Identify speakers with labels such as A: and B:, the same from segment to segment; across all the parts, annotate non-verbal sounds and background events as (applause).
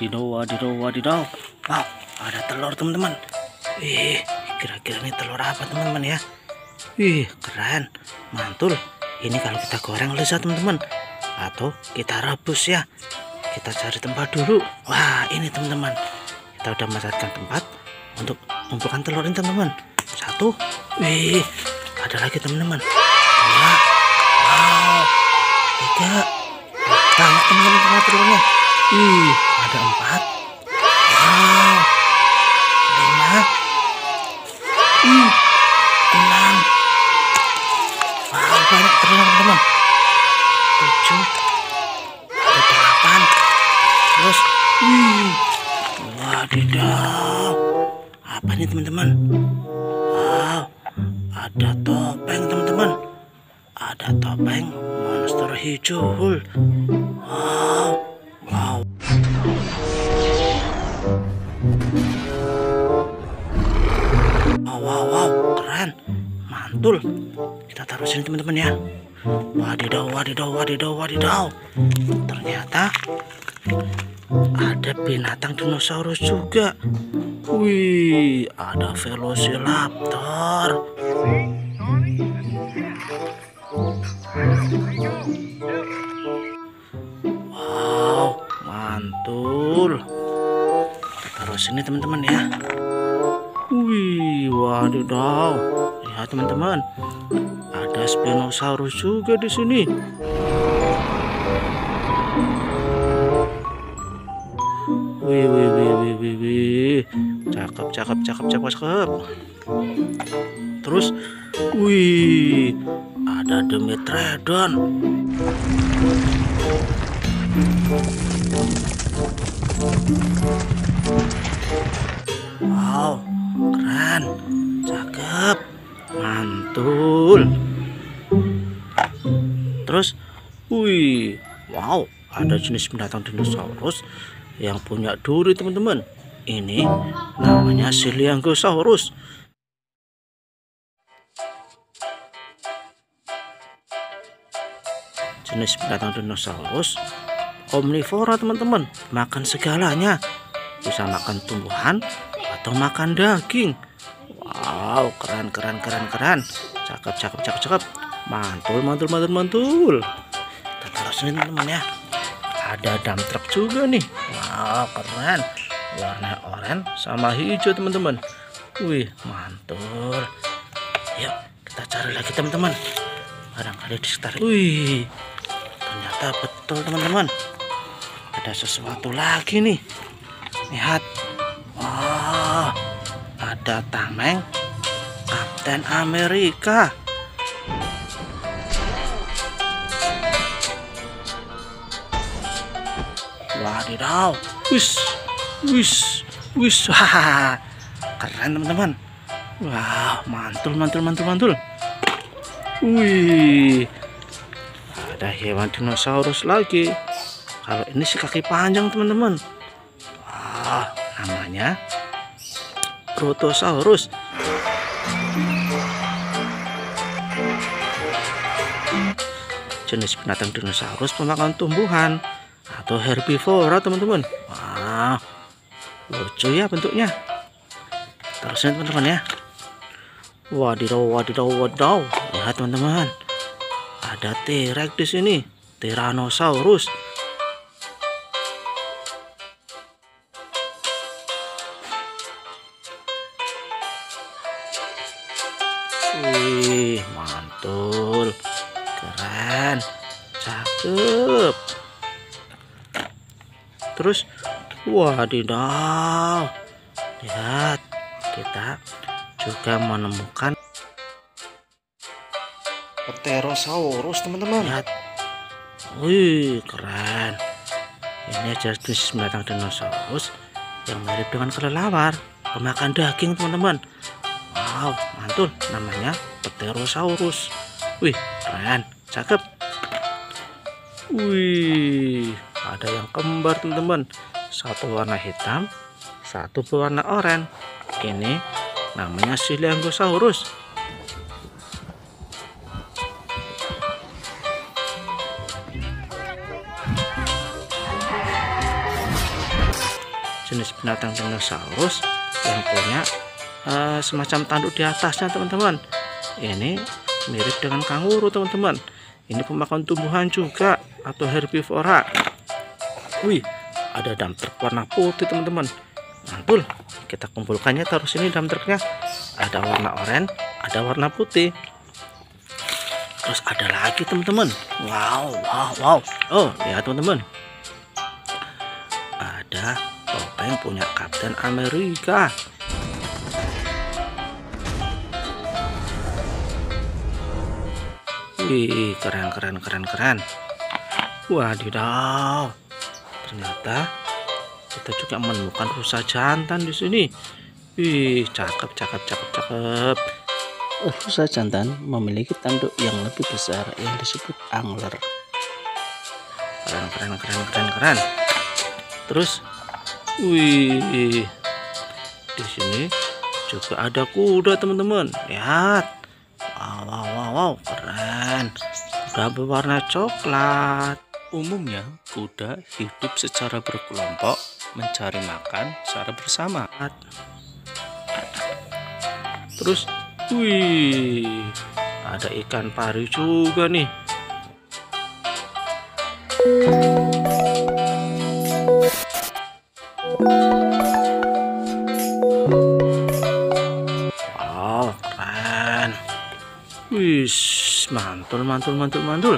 A: Wadidaw, wadidaw, wadidaw. Wow, ada telur teman-teman. Ih, kira-kira ini telur apa teman-teman ya? Ih, keren, mantul. Ini kalau kita goreng lezat teman-teman. Atau kita rebus ya. Kita cari tempat dulu. Wah, ini teman-teman. Kita udah memanfaatkan tempat untuk mengumpulkan telur ini teman-teman. Satu, wih, ada lagi teman-teman. Dua, wow, tiga, banyak teman-teman telurnya. Ih, ada empat. Wow. Lima. Ih, enam. Wow, banyak teman-teman. Tujuh. Delapan. Terus, wih. Wadidaw. Apa nih teman-teman? Wow, ada topeng teman-teman. Ada topeng monster hijau. Wow. Mantul. Kita taruh sini teman-teman ya. Wadidaw, wadidaw, wadidaw, wadidaw. Ternyata ada binatang dinosaurus juga. Wih, ada velociraptor. Wow, mantul. Kita taruh sini teman-teman ya. Wih, wadidaw. Teman-teman. Ada Spinosaurus juga di sini. Wih, wih, wih, wih, wih, wih. Cakep, cakep, cakep, cakep, cakep. Terus, wih, ada Dimetrodon. Wow, keren, cakep, mantul. Terus, wih, wow, ada jenis binatang dinosaurus yang punya duri teman-teman. Ini namanya Siliangosaurus. Jenis binatang dinosaurus omnivora teman-teman, makan segalanya. Bisa makan tumbuhan atau makan daging. Wow, keren keren keren keren. Cakep cakep cakep cakep. Mantul mantul mantul mantul. Kita taruh sini teman-teman ya. Ada dump truck juga nih. Wow, keren. Warna oranye sama hijau teman-teman. Wih, mantul. Yuk, kita cari lagi teman-teman. Barangkali di sekitar. Wih, ternyata betul teman-teman. Ada sesuatu lagi nih. Lihat. Wah, ada tameng Kapten Amerika. Wadidaw. Wis. Wis. Wis. (laughs) Hahaha. Keren teman-teman. Wah, mantul mantul mantul mantul. Wih. Ada hewan dinosaurus lagi. Kalau ini sih kaki panjang teman-teman. Wah, namanya Protosaurus. Jenis binatang dinosaurus pemakan tumbuhan atau herbivora teman-teman. Wah, lucu ya bentuknya. Terusnya teman-teman ya. Wadidaw, wadidaw, wadidaw. Lihat teman-teman. Ada T-Rex di sini. Tyrannosaurus. Wih, mantul. Keren. Cakep. Terus, wadidaw. Lihat, kita juga menemukan Pterosaurus, teman-teman. Lihat. Wih, keren. Ini jenis binatang dinosaurus yang mirip dengan kelelawar, pemakan daging, teman-teman. Wow, mantul. Namanya Pterosaurus. Wih, keren. Cakep. Wih, ada yang kembar, teman-teman. Satu warna hitam, satu berwarna oranye. Ini namanya Silangosaurus. jenis binatang dinosaurus yang punya uh, semacam tanduk di atasnya teman-teman ini mirip dengan kanguru teman-teman ini pemakan tumbuhan juga atau herbivora. Wih ada dump truck warna putih teman-teman. Mantul kita kumpulkannya taruh sini dump trucknya ada warna oranye ada warna putih. Terus ada lagi teman-teman. Wow wow wow. Oh ya teman-teman. Ada topeng punya Kapten Amerika Wih, keren keren keren keren. Wadidaw. Ternyata kita juga menemukan rusa jantan di sini. Wih, cakep cakep cakep cakep. Rusa jantan memiliki tanduk yang lebih besar yang disebut angler. Keren keren keren keren keren. Terus, wih, di sini juga ada kuda teman-teman. Lihat Wow, wow, wow, wow, keren. Kuda berwarna coklat.
B: Umumnya, kuda hidup secara berkelompok, mencari makan secara bersama.
A: Terus, wih, ada ikan pari juga nih. Wis, mantul, mantul, mantul, mantul.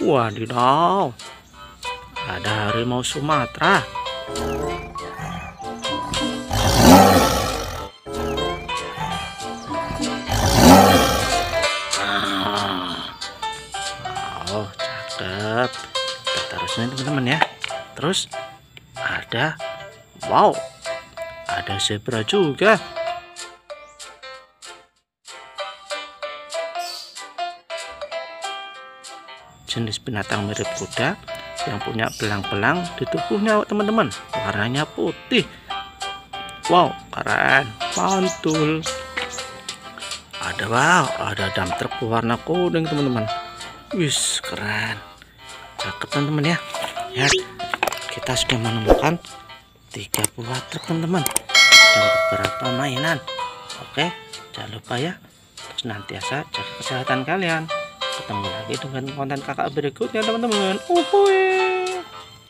A: Wadidaw. Ada harimau Sumatera. Oh, cakep. Kita taruh sini teman-teman ya. Terus ada wow. Ada zebra juga. Jenis binatang mirip kuda yang punya belang-belang di tubuhnya teman-teman. Warnanya putih. Wow keren. Mantul. Ada wow ada dam truk warna kuning teman-teman. Wis keren. Cakep teman-teman ya. Ya kita sudah menemukan tiga buah truk teman-teman dan beberapa mainan. Oke jangan lupa ya. Nanti jaga kesehatan kalian ketemu lagi dengan konten kakak berikutnya teman-teman. Uhuy